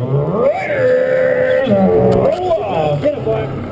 Raiders roll off. Get him, boy.